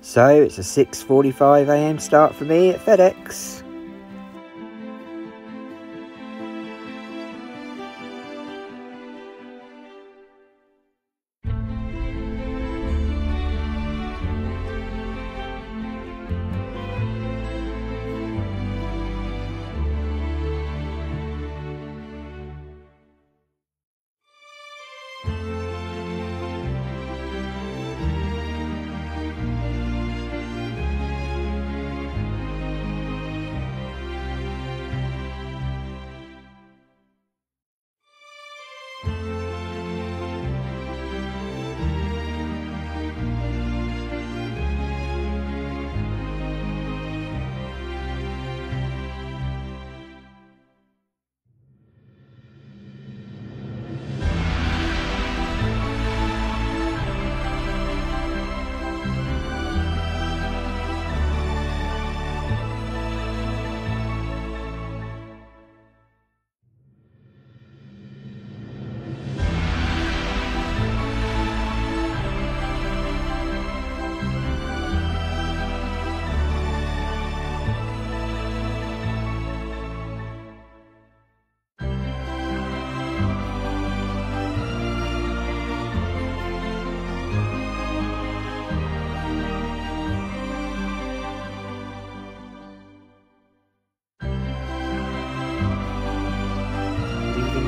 So it's a 6.45am start for me at FedEx.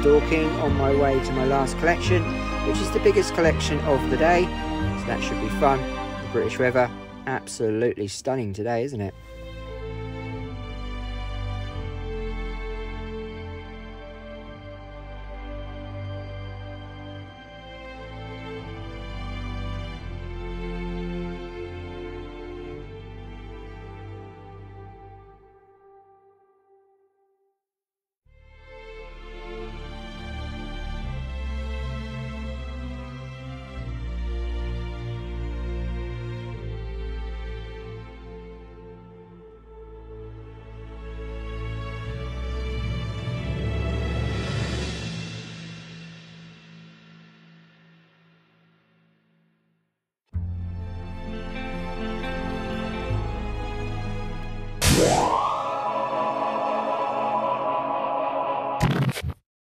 Dorking on my way to my last collection, which is the biggest collection of the day. So that should be fun. The British weather, absolutely stunning today, isn't it?